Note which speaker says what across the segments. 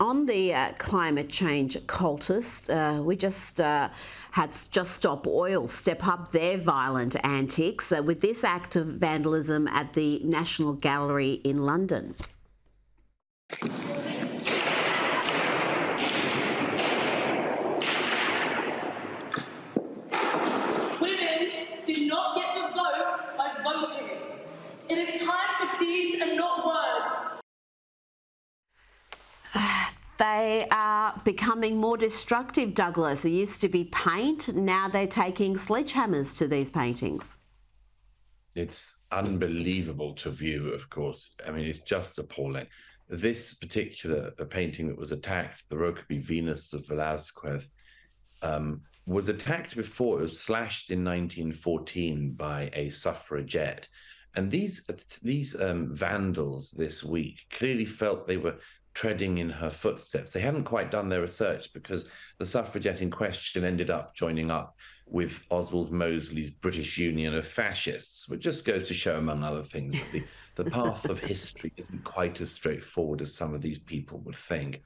Speaker 1: On the uh, climate change cultist, uh, we just uh, had Just Stop Oil step up their violent antics uh, with this act of vandalism at the National Gallery in London.
Speaker 2: Women did not get the vote by voting. It is time for deeds and not words.
Speaker 1: They are becoming more destructive, Douglas. It used to be paint, now they're taking sledgehammers to these paintings.
Speaker 3: It's unbelievable to view, of course. I mean, it's just appalling. This particular painting that was attacked, the Rokeby Venus of Velazquez, um, was attacked before. It was slashed in 1914 by a suffragette. And these these um, vandals this week clearly felt they were treading in her footsteps. They hadn't quite done their research because the suffragette in question ended up joining up with Oswald Mosley's British Union of Fascists, which just goes to show, among other things, that the, the path of history isn't quite as straightforward as some of these people would think.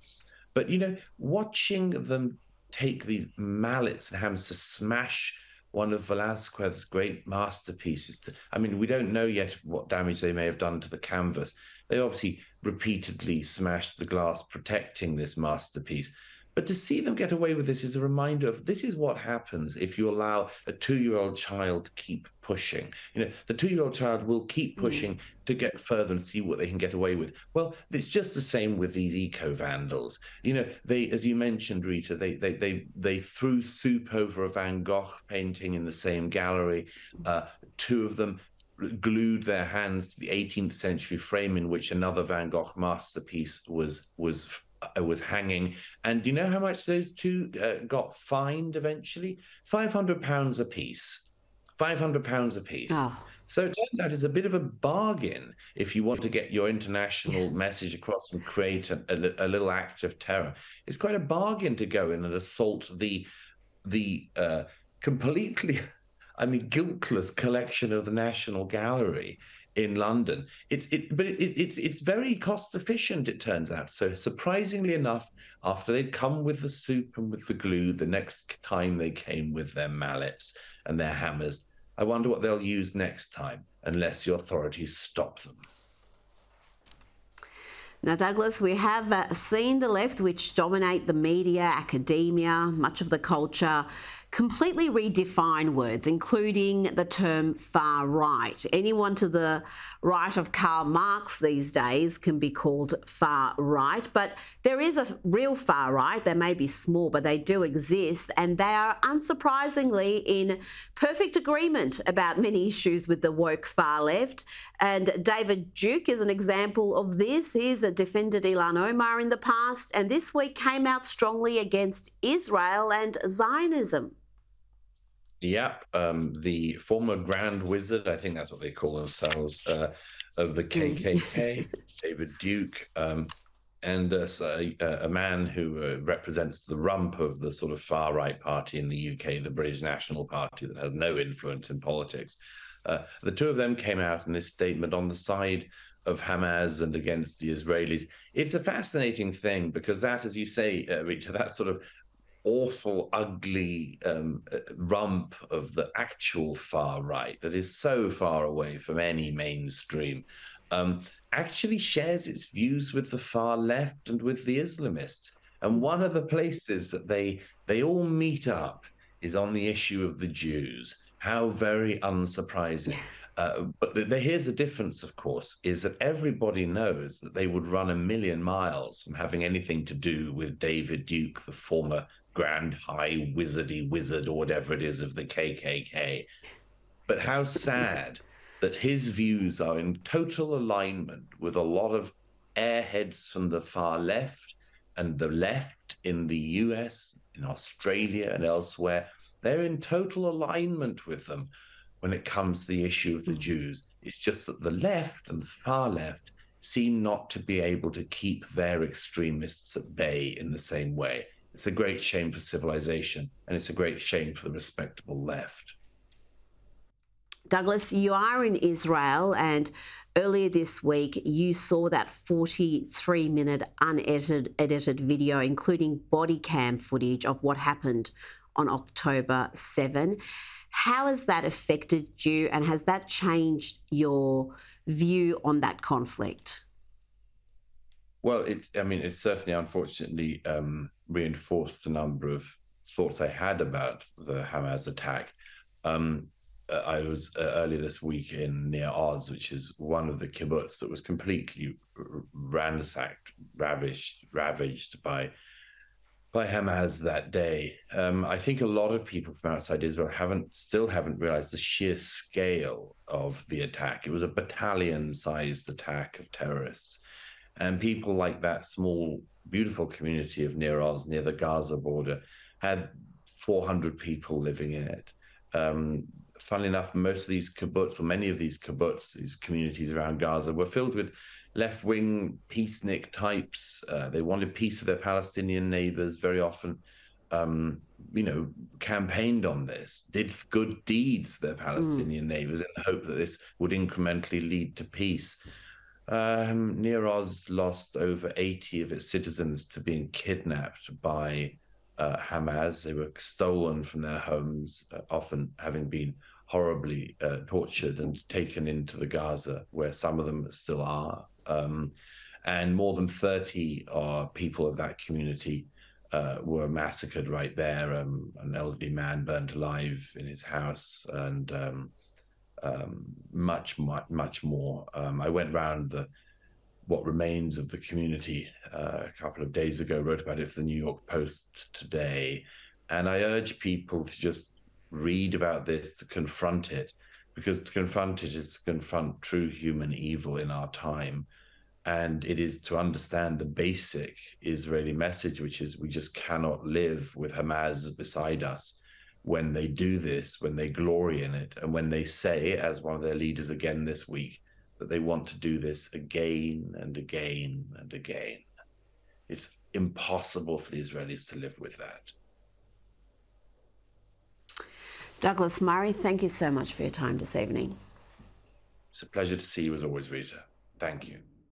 Speaker 3: But, you know, watching them take these mallets and hammers to smash one of Velazquez's great masterpieces. To, I mean, we don't know yet what damage they may have done to the canvas. They obviously repeatedly smashed the glass protecting this masterpiece. But to see them get away with this is a reminder of this is what happens if you allow a two-year-old child to keep pushing. You know, the two-year-old child will keep mm. pushing mm. to get further and see what they can get away with. Well, it's just the same with these eco vandals. You know, they, as you mentioned, Rita, they they they they threw soup over a Van Gogh painting in the same gallery. Uh, two of them glued their hands to the 18th century frame in which another Van Gogh masterpiece was was uh, was hanging. And do you know how much those two uh, got fined eventually? Five hundred pounds a piece. Five hundred pounds a piece. Oh. So it turns out it's a bit of a bargain if you want to get your international message across and create a, a, a, little act of terror. It's quite a bargain to go in and assault the the uh, completely, I mean, guiltless collection of the National Gallery in London. It's it, but it, it, it's it's very cost efficient. It turns out. So surprisingly enough, after they'd come with the soup and with the glue, the next time they came with their mallets and their hammers. I wonder what they'll use next time, unless the authorities stop them.
Speaker 1: Now, Douglas, we have uh, seen the left, which dominate the media, academia, much of the culture, completely redefine words, including the term far right. Anyone to the right of Karl Marx these days can be called far right, but there is a real far right. They may be small, but they do exist, and they are unsurprisingly in perfect agreement about many issues with the woke far left. And David Duke is an example of this. He's defended Ilhan Omar in the past, and this week came out strongly against Israel and Zionism.
Speaker 3: Yep, um, the former Grand Wizard, I think that's what they call themselves, uh, of the KKK. David Duke, um, and uh, a, a, man who uh, represents the rump of the sort of far right party in the UK, the British National Party, that has no influence in politics. Uh, the two of them came out in this statement on the side of Hamas and against the Israelis. It's a fascinating thing because that, as you say, uh, Rita, that sort of awful, ugly um, uh, rump of the actual far right that is so far away from any mainstream um, actually shares its views with the far left and with the Islamists. And one of the places that they they all meet up is on the issue of the Jews. How very unsurprising. Uh, but the, the, here's the difference, of course, is that everybody knows that they would run a million miles from having anything to do with David Duke, the former grand high wizardy wizard or whatever it is of the KKK. But how sad that his views are in total alignment with a lot of airheads from the far left and the left in the US, in Australia, and elsewhere. They're in total alignment with them when it comes to the issue of the mm. Jews. It's just that the left and the far left seem not to be able to keep their extremists at bay in the same way. It's a great shame for civilization, and it's a great shame for the respectable left.
Speaker 1: Douglas, you are in Israel, and earlier this week you saw that 43 minute unedited edited video, including body cam footage of what happened on October 7. How has that affected you, and has that changed your view on that conflict?
Speaker 3: Well, it, I mean, it certainly, unfortunately, um, reinforced the number of thoughts I had about the Hamas attack. Um, I was uh, earlier this week in Nir Oz, which is one of the kibbutz that was completely ransacked, ravished, ravaged by by Hamas that day. Um, I think a lot of people from outside Israel haven't still haven't realized the sheer scale of the attack. It was a battalion-sized attack of terrorists, and people like that small, beautiful community of Nir Oz near the Gaza border had 400 people living in it. Um, funnily enough, most of these kibbutz, or many of these kibbutz, these communities around Gaza, were filled with left wing peacenik types. Uh, they wanted peace with their Palestinian neighbors very often. Um, you know, campaigned on this, did good deeds for their hmm. Palestinian mm. neighbors in the hope that this would incrementally lead to peace. Um, Nir Oz lost over 80 of its citizens to being kidnapped by uh, Hamas. They were stolen from their homes, uh, often having been horribly uh, tortured and taken into the Gaza, where some of them still are. Um, and more than 30 uh, people of that community uh, were massacred right there. Um, an elderly man burned alive in his house, and um, um much, much, much more. Um, I went round the what remains of the community uh, a couple of days ago, wrote about it for the New York Post today. And I urge people to just read about this, to confront it, because to confront it is to confront true human evil in our time. And it is to understand the basic Israeli message, which is we just cannot live with Hamas beside us when they do this, when they glory in it, and when they say, as one of their leaders again this week, that they want to do this again and again and again. It's impossible for the Israelis to live with that.
Speaker 1: Douglas Murray, thank you so much for your time this evening.
Speaker 3: It's a pleasure to see you as always, Rita. Thank you.